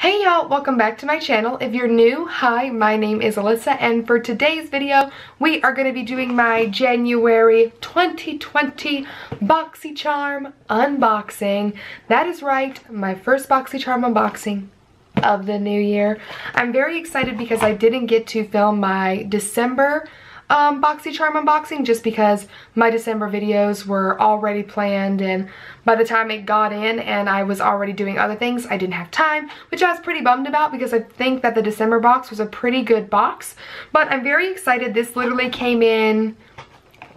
Hey y'all, welcome back to my channel. If you're new, hi, my name is Alyssa and for today's video, we are going to be doing my January 2020 BoxyCharm unboxing. That is right, my first BoxyCharm unboxing of the new year. I'm very excited because I didn't get to film my December um, BoxyCharm unboxing just because my December videos were already planned and by the time it got in and I was already doing other things, I didn't have time, which I was pretty bummed about because I think that the December box was a pretty good box. But I'm very excited. This literally came in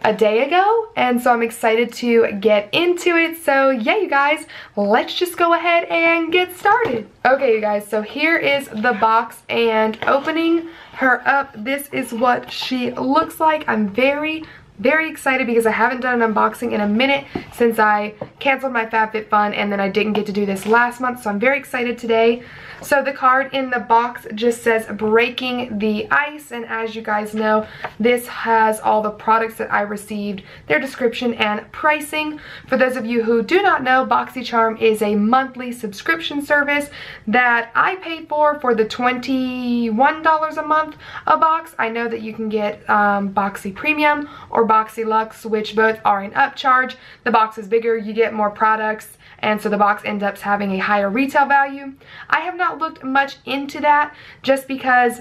a day ago and so I'm excited to get into it. So yeah you guys let's just go ahead and get started. Okay you guys so here is the box and opening her up this is what she looks like. I'm very very excited because I haven't done an unboxing in a minute since I canceled my FabFitFun and then I didn't get to do this last month so I'm very excited today so the card in the box just says breaking the ice and as you guys know this has all the products that I received, their description and pricing. For those of you who do not know, BoxyCharm is a monthly subscription service that I pay for for the $21 a month a box. I know that you can get um, Boxy Premium or Boxy Luxe, which both are an upcharge. The box is bigger, you get more products and so the box ends up having a higher retail value. I have not looked much into that just because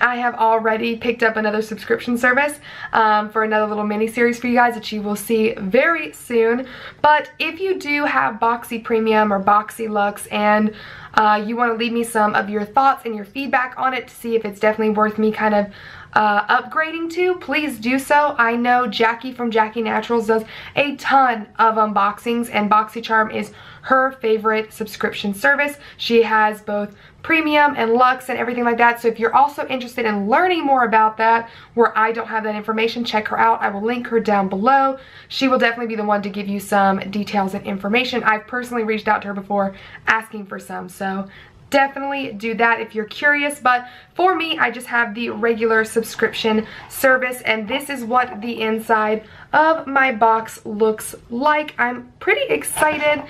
I have already picked up another subscription service um, for another little mini series for you guys that you will see very soon. But if you do have Boxy Premium or Boxy Luxe and uh, you want to leave me some of your thoughts and your feedback on it to see if it's definitely worth me kind of uh, upgrading to, please do so. I know Jackie from Jackie Naturals does a ton of unboxings and BoxyCharm is her favorite subscription service. She has both premium and luxe and everything like that. So if you're also interested in learning more about that, where I don't have that information, check her out. I will link her down below. She will definitely be the one to give you some details and information. I've personally reached out to her before asking for some. So definitely do that if you're curious but for me I just have the regular subscription service and this is what the inside of my box looks like. I'm pretty excited.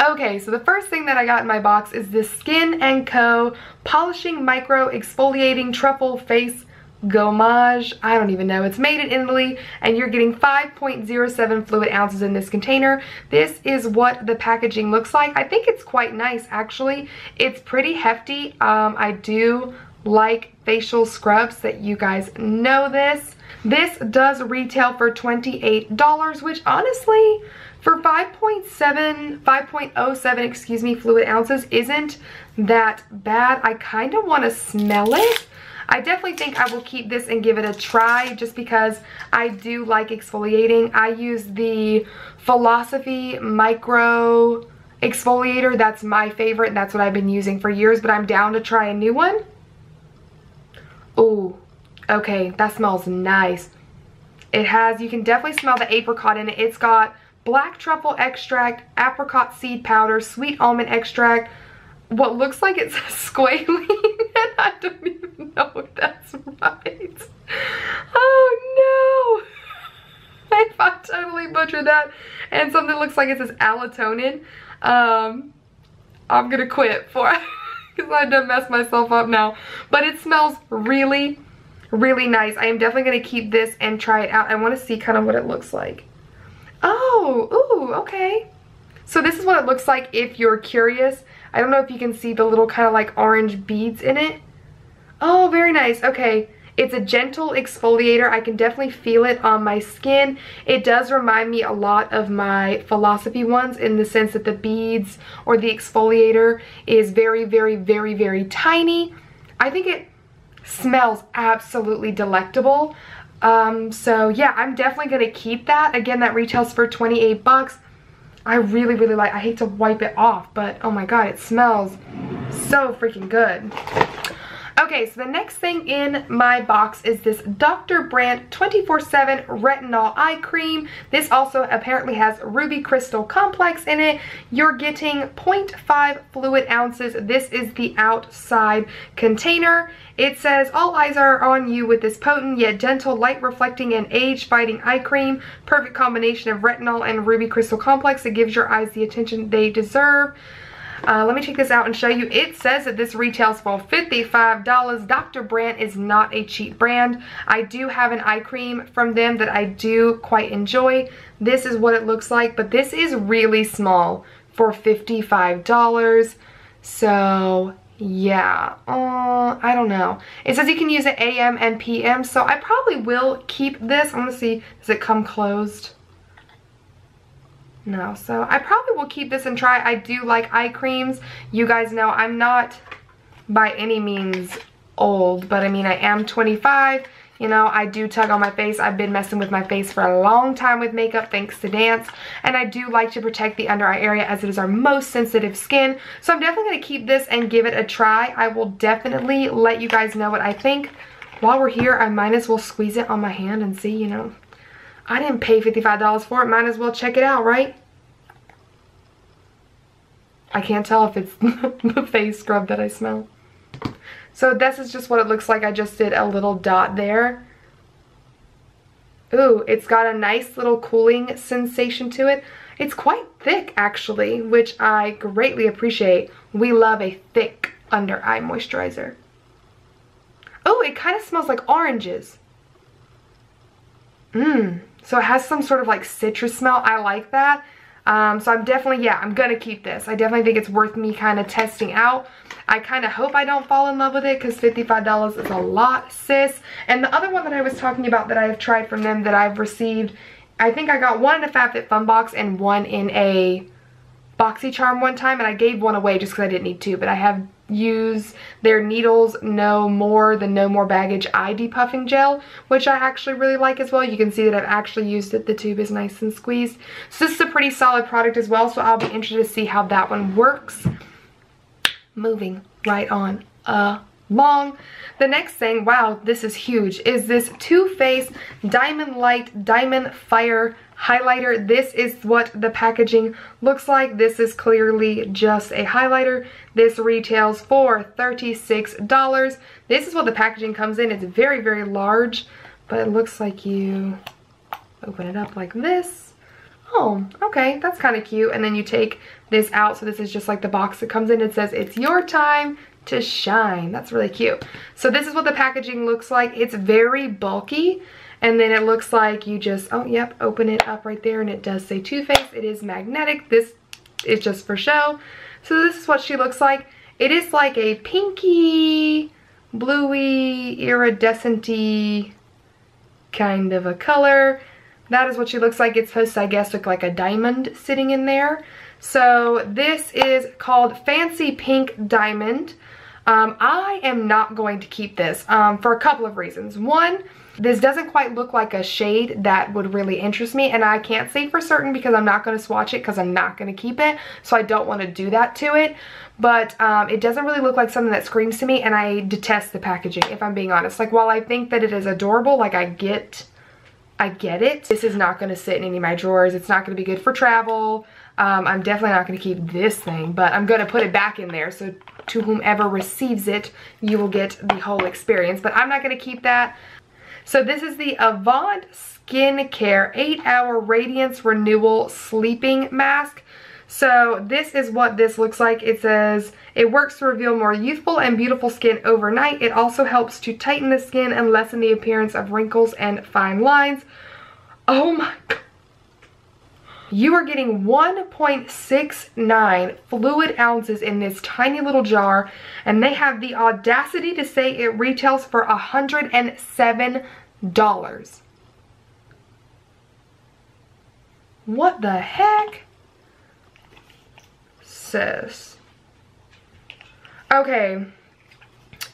Okay so the first thing that I got in my box is this Skin & Co. Polishing micro exfoliating truffle face Gommage. I don't even know. It's made in Italy and you're getting 5.07 fluid ounces in this container. This is what the packaging looks like. I think it's quite nice actually. It's pretty hefty. Um, I do like facial scrubs that you guys know this. This does retail for $28, which honestly, for 5.7, 5.07, excuse me, fluid ounces isn't that bad. I kind of want to smell it I definitely think I will keep this and give it a try just because I do like exfoliating. I use the Philosophy Micro Exfoliator. That's my favorite and that's what I've been using for years, but I'm down to try a new one. Oh, okay, that smells nice. It has, you can definitely smell the apricot in it. It's got black truffle extract, apricot seed powder, sweet almond extract, what looks like it's squalene and I don't even know if that's right. Oh no! I totally butchered that. And something looks like it says allotonin. Um, I'm gonna quit for because I done messed myself up now. But it smells really, really nice. I am definitely gonna keep this and try it out. I wanna see kind of what it looks like. Oh, ooh, okay. So this is what it looks like if you're curious. I don't know if you can see the little kind of like orange beads in it. Oh, very nice. Okay. It's a gentle exfoliator. I can definitely feel it on my skin. It does remind me a lot of my Philosophy ones in the sense that the beads or the exfoliator is very, very, very, very tiny. I think it smells absolutely delectable. Um, so yeah, I'm definitely going to keep that. Again, that retails for 28 bucks. I really, really like, I hate to wipe it off, but oh my god, it smells so freaking good. Okay, so the next thing in my box is this Dr. Brandt 24-7 Retinol Eye Cream. This also apparently has Ruby Crystal Complex in it. You're getting 0.5 fluid ounces. This is the outside container. It says, all eyes are on you with this potent yet gentle, light reflecting and age fighting eye cream. Perfect combination of retinol and ruby crystal complex that gives your eyes the attention they deserve. Uh, let me take this out and show you. It says that this retails for $55. Dr. Brandt is not a cheap brand. I do have an eye cream from them that I do quite enjoy. This is what it looks like, but this is really small for $55. So yeah, uh, I don't know. It says you can use it AM and PM, so I probably will keep this. I'm gonna see, does it come closed? No, so I probably will keep this and try. I do like eye creams. You guys know I'm not by any means old, but I mean, I am 25. You know, I do tug on my face. I've been messing with my face for a long time with makeup thanks to dance. And I do like to protect the under eye area as it is our most sensitive skin. So I'm definitely going to keep this and give it a try. I will definitely let you guys know what I think. While we're here, I might as well squeeze it on my hand and see, you know. I didn't pay $55 for it. Might as well check it out, right? I can't tell if it's the face scrub that I smell. So this is just what it looks like. I just did a little dot there. Ooh, it's got a nice little cooling sensation to it. It's quite thick actually, which I greatly appreciate. We love a thick under eye moisturizer. Oh, it kind of smells like oranges. Mmm. So it has some sort of like citrus smell. I like that. Um, so I'm definitely, yeah, I'm going to keep this. I definitely think it's worth me kind of testing out. I kind of hope I don't fall in love with it because $55 is a lot, sis. And the other one that I was talking about that I've tried from them that I've received, I think I got one in a FabFitFun box and one in a BoxyCharm one time. And I gave one away just because I didn't need to. But I have use their Needles No More, the No More Baggage Eye Depuffing Gel, which I actually really like as well. You can see that I've actually used it. The tube is nice and squeezed. So this is a pretty solid product as well, so I'll be interested to see how that one works. Moving right on along. The next thing, wow, this is huge, is this Too Faced Diamond Light Diamond Fire highlighter. This is what the packaging looks like. This is clearly just a highlighter. This retails for $36. This is what the packaging comes in. It's very, very large, but it looks like you open it up like this. Oh, okay, that's kind of cute. And then you take this out. So this is just like the box that comes in. It says, it's your time to shine. That's really cute. So this is what the packaging looks like. It's very bulky. And then it looks like you just, oh, yep, open it up right there. And it does say Too Faced. It is magnetic. This is just for show. So this is what she looks like. It is like a pinky, bluey, iridescent kind of a color. That is what she looks like. It's supposed to, I guess, look like a diamond sitting in there. So this is called Fancy Pink Diamond. Um, I am not going to keep this um, for a couple of reasons. One, this doesn't quite look like a shade that would really interest me and I can't say for certain because I'm not going to swatch it because I'm not going to keep it. So I don't want to do that to it. But um, it doesn't really look like something that screams to me and I detest the packaging if I'm being honest. Like while I think that it is adorable, like I get, I get it. This is not going to sit in any of my drawers. It's not going to be good for travel. Um, I'm definitely not going to keep this thing, but I'm going to put it back in there. So to whomever receives it, you will get the whole experience. But I'm not going to keep that. So this is the Avant Skincare 8 Hour Radiance Renewal Sleeping Mask. So this is what this looks like. It says, it works to reveal more youthful and beautiful skin overnight. It also helps to tighten the skin and lessen the appearance of wrinkles and fine lines. Oh my god. You are getting 1.69 fluid ounces in this tiny little jar and they have the audacity to say it retails for $107. What the heck? Sis. Okay.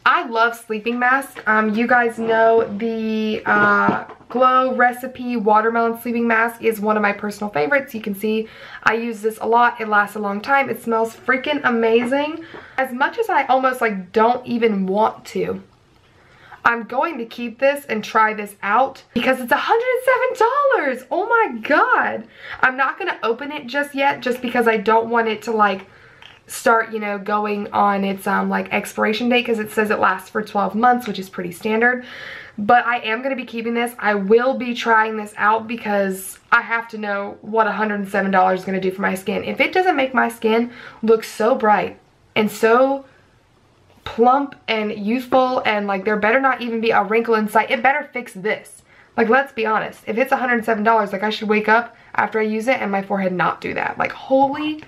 I love sleeping masks. Um, you guys know the uh, Glow Recipe Watermelon Sleeping Mask is one of my personal favorites. You can see I use this a lot. It lasts a long time. It smells freaking amazing. As much as I almost like don't even want to, I'm going to keep this and try this out because it's $107. Oh my God. I'm not going to open it just yet just because I don't want it to like start, you know, going on its um, like expiration date because it says it lasts for 12 months, which is pretty standard. But I am going to be keeping this. I will be trying this out because I have to know what $107 is going to do for my skin. If it doesn't make my skin look so bright and so plump and youthful and like there better not even be a wrinkle in sight, it better fix this. Like, let's be honest. If it's $107, like I should wake up after I use it and my forehead not do that. Like, holy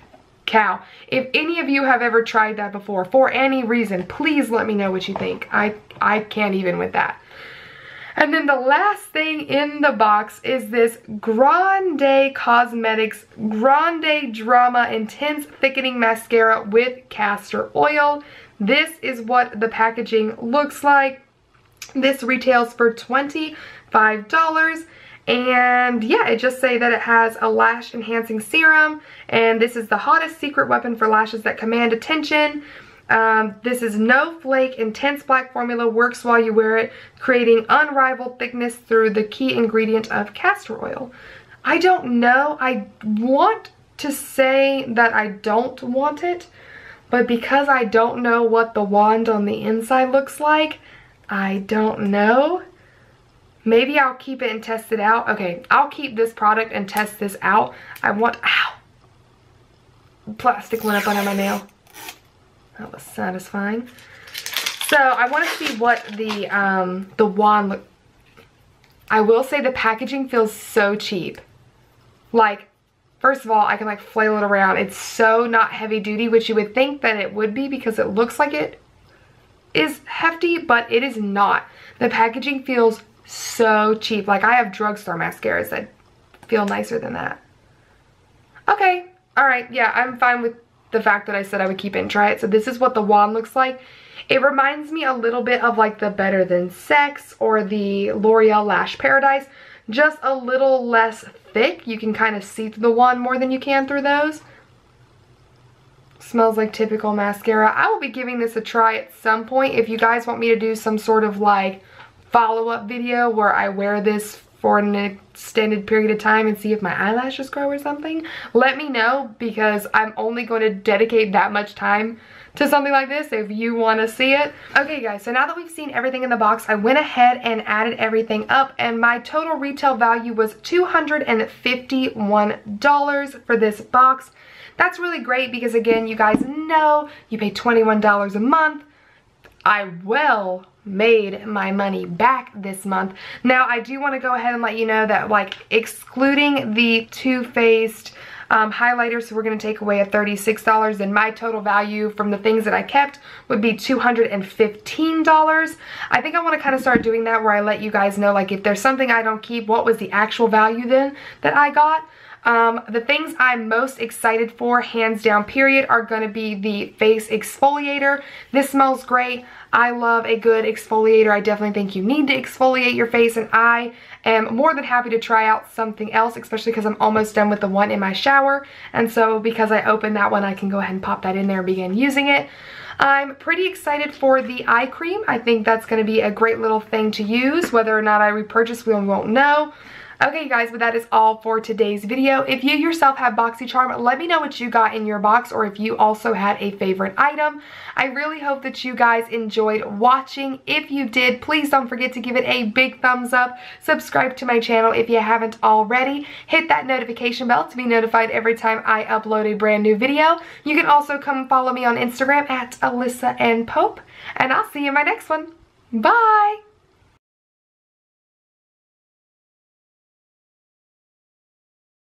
cow. If any of you have ever tried that before for any reason, please let me know what you think. I, I can't even with that. And then the last thing in the box is this Grande Cosmetics Grande Drama Intense Thickening Mascara with castor oil. This is what the packaging looks like. This retails for $25 and yeah, it just say that it has a lash enhancing serum and this is the hottest secret weapon for lashes that command attention. Um, this is no flake intense black formula works while you wear it creating unrivaled thickness through the key ingredient of castor oil. I don't know. I want to say that I don't want it but because I don't know what the wand on the inside looks like I don't know. Maybe I'll keep it and test it out. Okay, I'll keep this product and test this out. I want, ow. Plastic went up under my nail. That was satisfying. So I want to see what the, um, the wand look. I will say the packaging feels so cheap. Like, first of all, I can like flail it around. It's so not heavy duty, which you would think that it would be because it looks like it is hefty, but it is not. The packaging feels so cheap. Like I have drugstore mascaras that feel nicer than that. Okay, all right, yeah, I'm fine with the fact that I said I would keep it and try it. So this is what the wand looks like. It reminds me a little bit of like the Better Than Sex or the L'Oreal Lash Paradise. Just a little less thick. You can kind of see through the wand more than you can through those. Smells like typical mascara. I will be giving this a try at some point. If you guys want me to do some sort of like follow-up video where I wear this for an extended period of time and see if my eyelashes grow or something, let me know because I'm only going to dedicate that much time to something like this if you want to see it. Okay guys, so now that we've seen everything in the box, I went ahead and added everything up and my total retail value was $251 for this box. That's really great because again, you guys know you pay $21 a month. I well made my money back this month. Now, I do want to go ahead and let you know that, like, excluding the Too Faced um, highlighters, so we're going to take away a $36, and my total value from the things that I kept would be $215. I think I want to kind of start doing that where I let you guys know, like, if there's something I don't keep, what was the actual value then that I got? Um, the things I'm most excited for, hands down period, are going to be the face exfoliator. This smells great. I love a good exfoliator. I definitely think you need to exfoliate your face and I am more than happy to try out something else, especially because I'm almost done with the one in my shower. And so because I opened that one, I can go ahead and pop that in there and begin using it. I'm pretty excited for the eye cream. I think that's going to be a great little thing to use. Whether or not I repurchase, we won't know. Okay guys, but that is all for today's video. If you yourself have BoxyCharm, let me know what you got in your box or if you also had a favorite item. I really hope that you guys enjoyed watching. If you did, please don't forget to give it a big thumbs up. Subscribe to my channel if you haven't already. Hit that notification bell to be notified every time I upload a brand new video. You can also come follow me on Instagram at Alyssa and Pope. And I'll see you in my next one. Bye!